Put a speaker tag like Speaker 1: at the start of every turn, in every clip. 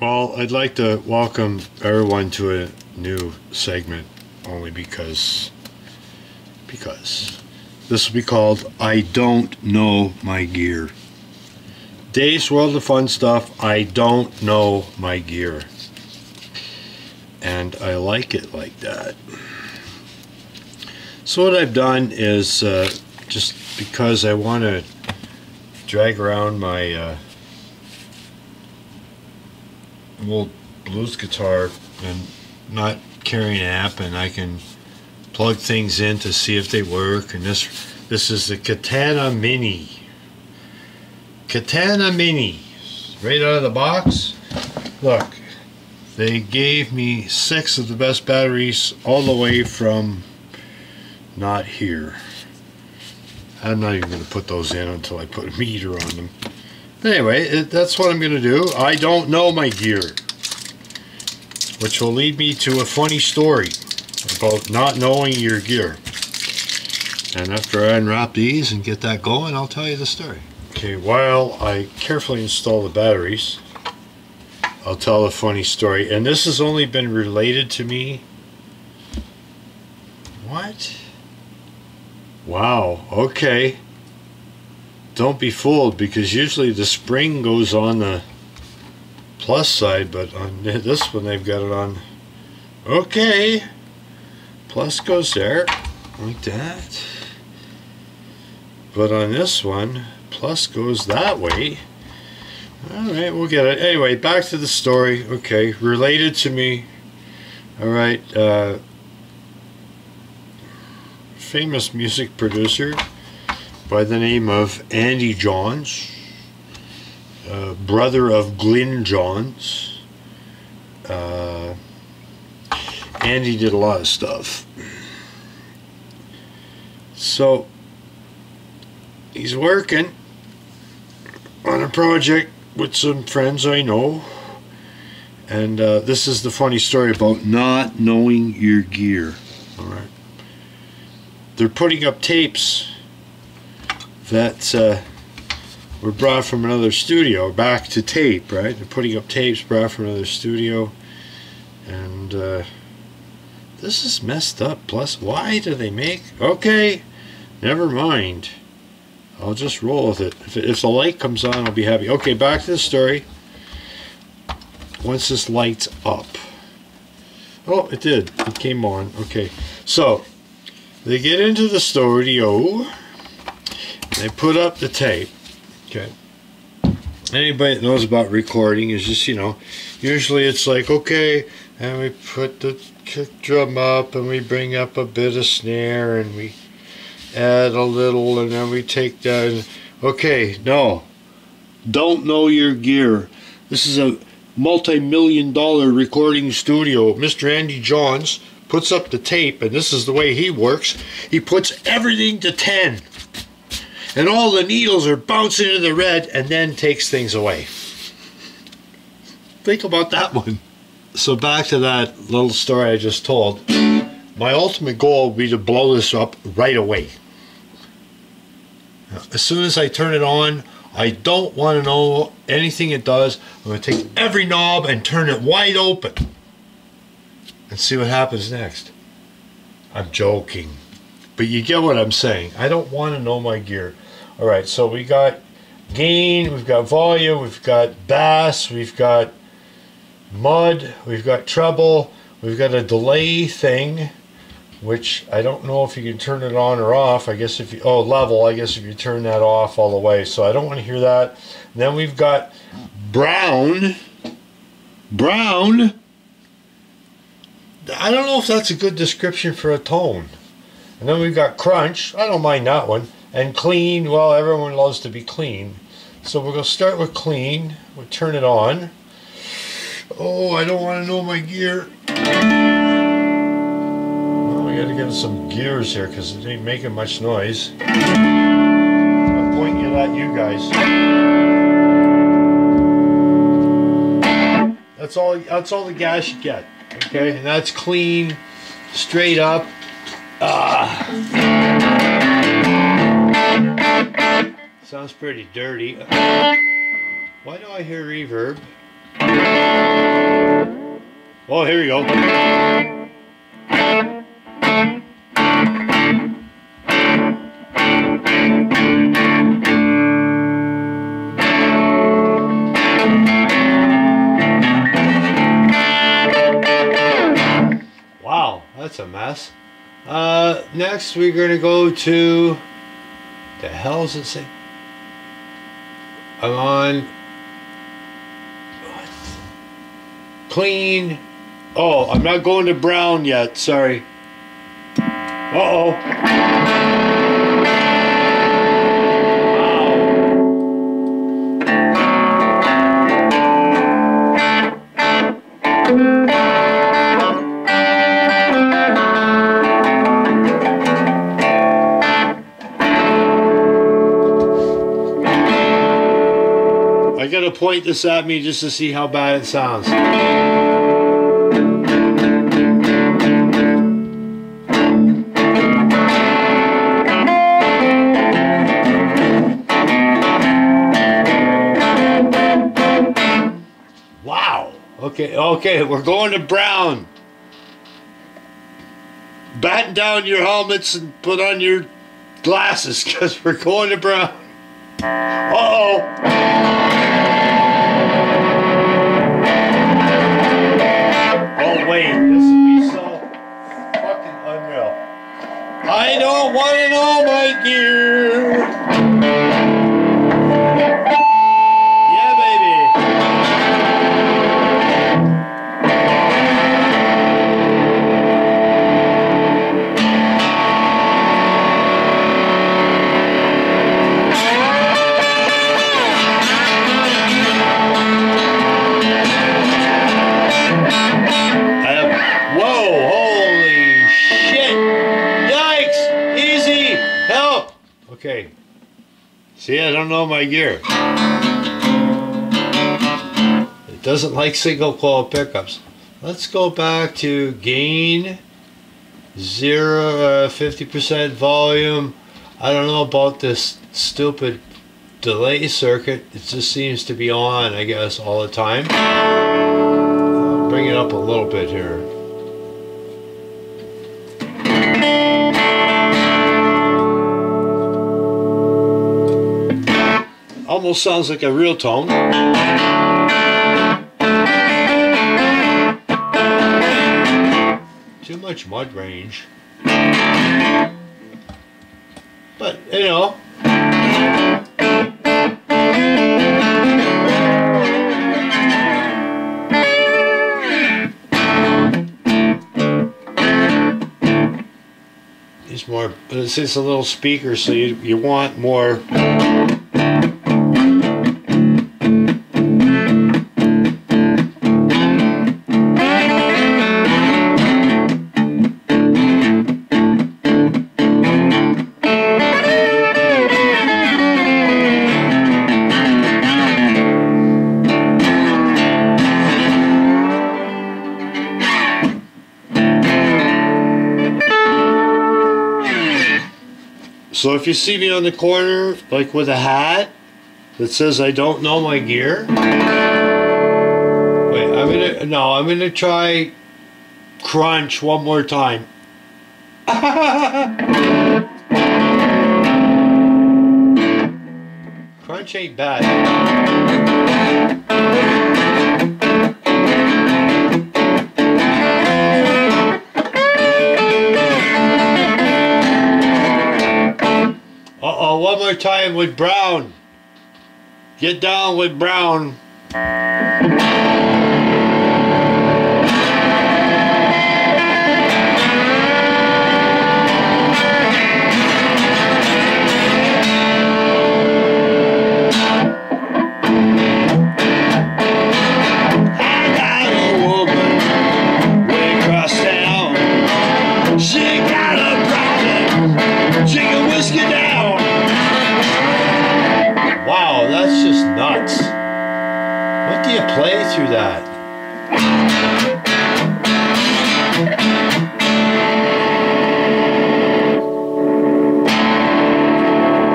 Speaker 1: Well, I'd like to welcome everyone to a new segment only because because this will be called I Don't Know My Gear. Dave's World of Fun Stuff, I Don't Know My Gear. And I like it like that. So what I've done is uh, just because I want to drag around my uh, old blues guitar and not carrying an amp and I can plug things in to see if they work and this this is the Katana Mini. Katana Mini right out of the box. Look they gave me six of the best batteries all the way from not here. I'm not even going to put those in until I put a meter on them Anyway, uh, that's what I'm going to do. I don't know my gear. Which will lead me to a funny story about not knowing your gear. And after I unwrap these and get that going, I'll tell you the story. Okay, while I carefully install the batteries, I'll tell a funny story. And this has only been related to me. What? Wow, okay don't be fooled because usually the spring goes on the plus side but on this one they've got it on. Okay. Plus goes there like that. But on this one plus goes that way. Alright we'll get it. Anyway back to the story. Okay related to me. Alright uh, famous music producer by the name of Andy Johns, uh, brother of Glyn Johns. Uh, Andy did a lot of stuff. So he's working on a project with some friends I know. And uh, this is the funny story about not knowing your gear. All right. They're putting up tapes that uh, were brought from another studio back to tape, right? They're putting up tapes brought from another studio. And uh, this is messed up. Plus, why do they make... Okay, never mind. I'll just roll with it. If, if the light comes on, I'll be happy. Okay, back to the story. Once this light's up. Oh, it did. It came on. Okay, so they get into the studio. They put up the tape. Okay. Anybody that knows about recording is just, you know, usually it's like, okay, and we put the kick drum up and we bring up a bit of snare and we add a little and then we take that. Okay, no. Don't know your gear. This is a multi-million dollar recording studio. Mr. Andy Johns puts up the tape and this is the way he works. He puts everything to 10 and all the needles are bouncing into the red and then takes things away. Think about that one. So back to that little story I just told. My ultimate goal would be to blow this up right away. As soon as I turn it on, I don't want to know anything it does. I'm going to take every knob and turn it wide open and see what happens next. I'm joking. But you get what I'm saying. I don't want to know my gear. All right, so we got gain, we've got volume, we've got bass, we've got mud, we've got treble, we've got a delay thing, which I don't know if you can turn it on or off. I guess if you, oh, level, I guess if you turn that off all the way. So I don't want to hear that. then we've got brown, brown. I don't know if that's a good description for a tone. And then we've got crunch. I don't mind that one. And clean, well, everyone loves to be clean. So we're going to start with clean. We'll turn it on. Oh, I don't want to know my gear. Well, we got to get some gears here because it ain't making much noise. I'm pointing it at you guys. That's all. That's all the gas you get. Okay, and that's clean, straight up. Ah. Sounds pretty dirty. Why do I hear reverb? Oh, here we go. Wow, that's a mess. Uh, next we're gonna go to the hell's it say? I'm on clean. Oh, I'm not going to brown yet. Sorry. Uh oh. I gotta point this at me just to see how bad it sounds. Wow. Okay, okay, we're going to brown. Batten down your helmets and put on your glasses because we're going to brown. Uh oh. Wait, this would be so fucking unreal. I don't want to know my gear. See, I don't know my gear. It doesn't like single coil pickups. Let's go back to gain zero, uh, 50% volume. I don't know about this stupid delay circuit. It just seems to be on, I guess, all the time. I'll bring it up a little bit here. Almost sounds like a real tone. Too much mud range. But, you know. It's more, but it's just a little speaker, so you, you want more. If you see me on the corner, like with a hat that says I don't know my gear, wait, I'm gonna, no, I'm gonna try crunch one more time. crunch ain't bad. Time with Brown. Get down with Brown. Nuts. What do you play through that?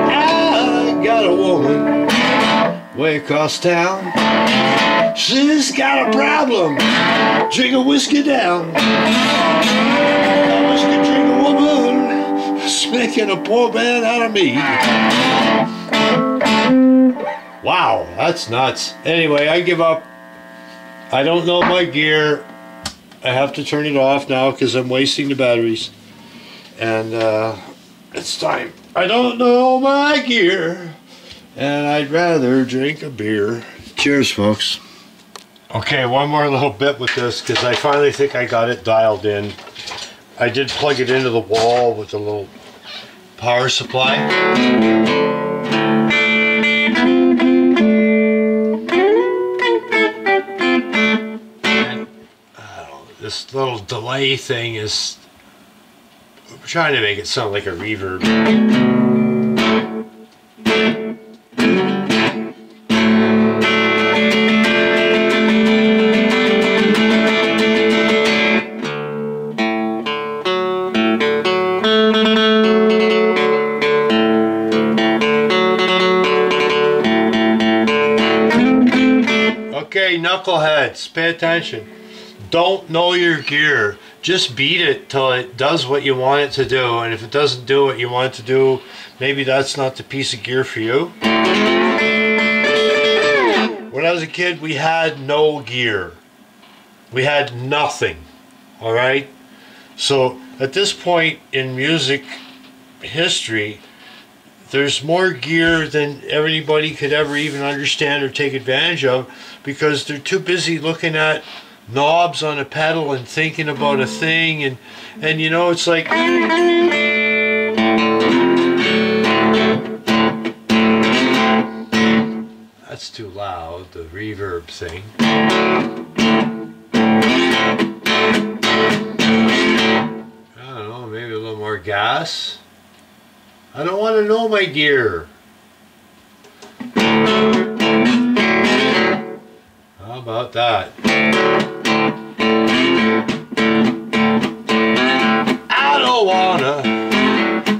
Speaker 1: I got a woman way across town. She's got a problem. Drink a whiskey down. A whiskey drinking woman is making a poor man out of me. Wow, that's nuts. Anyway, I give up. I don't know my gear. I have to turn it off now because I'm wasting the batteries. And uh, it's time. I don't know my gear. And I'd rather drink a beer. Cheers, folks. Okay, one more little bit with this because I finally think I got it dialed in. I did plug it into the wall with a little power supply. This little delay thing is I'm trying to make it sound like a reverb. Okay, knuckleheads, pay attention. Don't know your gear. Just beat it till it does what you want it to do. And if it doesn't do what you want it to do, maybe that's not the piece of gear for you. When I was a kid, we had no gear. We had nothing. All right? So at this point in music history, there's more gear than anybody could ever even understand or take advantage of because they're too busy looking at knobs on a pedal and thinking about a thing and and you know it's like that's too loud the reverb thing I don't know maybe a little more gas I don't want to know my gear. How about that? Don't wanna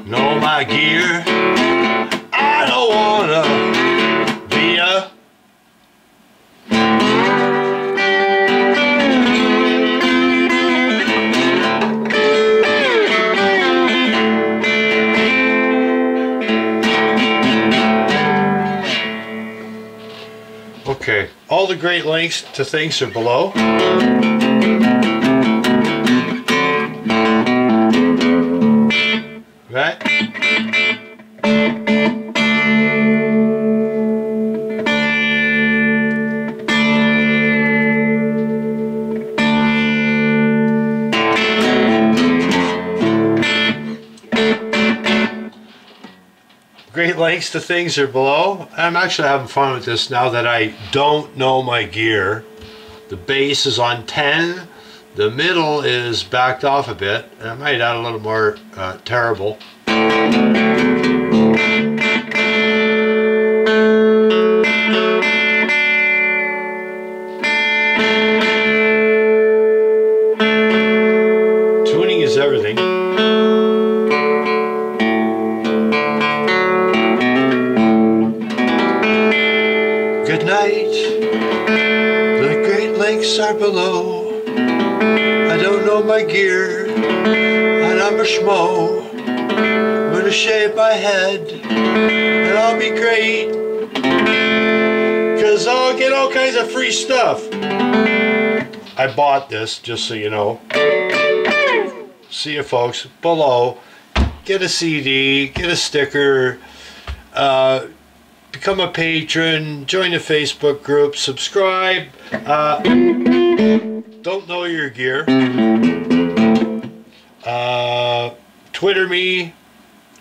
Speaker 1: know my gear. I don't wanna be a Okay, all the great links to things are below. Links to things are below. I'm actually having fun with this now that I don't know my gear. The bass is on 10. The middle is backed off a bit. I might add a little more uh, terrible. Gonna shave my head, and I'll be great. Cause I'll get all kinds of free stuff. I bought this, just so you know. See you folks below. Get a CD, get a sticker. Uh, become a patron, join the Facebook group, subscribe. Uh, don't know your gear. Uh, Twitter me.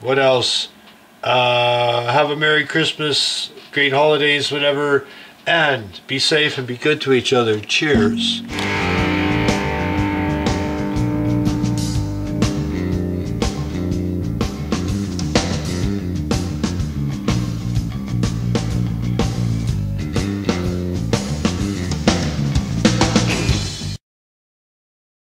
Speaker 1: What else? Uh, have a Merry Christmas, great holidays, whatever. And be safe and be good to each other. Cheers.